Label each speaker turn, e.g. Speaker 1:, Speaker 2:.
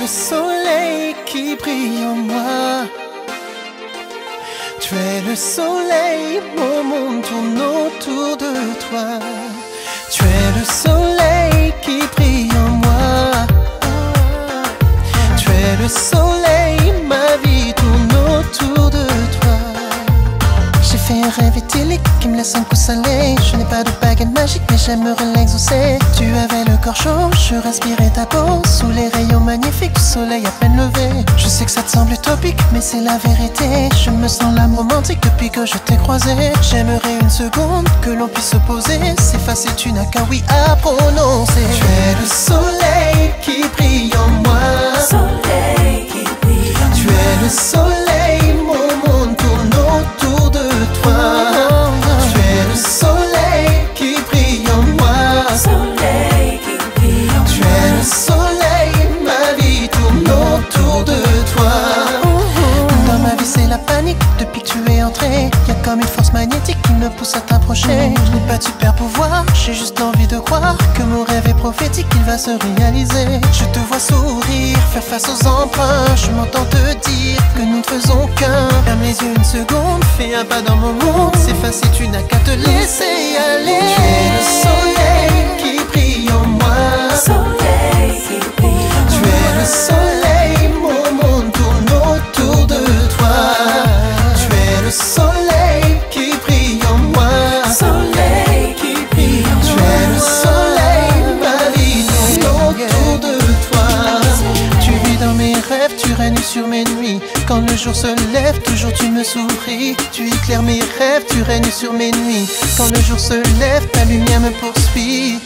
Speaker 1: le soleil qui brille en moi. Tu es le soleil, mon monde tourne autour de toi. Tu es le soleil laisse un coup salé. Je n'ai pas de baguette magique, mais j'aimerais l'exaucer. Tu avais le corps chaud, je respirais ta peau sous les rayons magnifiques du soleil à peine levé. Je sais que ça te semble utopique, mais c'est la vérité. Je me sens l'âme romantique depuis que je t'ai croisé. J'aimerais une seconde que l'on puisse se poser. Facile, tu n'as qu'un oui à prononcer. Tu es le soleil pousse à t'approcher. Je n'ai pas de super pouvoir, j'ai juste envie de croire que mon rêve est prophétique, il va se réaliser. Je te vois sourire, faire face aux emprunts. Je m'entends te dire que nous ne faisons qu'un. Ferme les yeux une seconde, fais un pas dans mon monde. C'est facile, tu n'as qu'à te laisser aller. Tu es le soleil tu règnes sur mes nuits. Quand le jour se lève, toujours tu me souris. Tu éclaires mes rêves, tu règnes sur mes nuits. Quand le jour se lève, ta lumière me poursuit.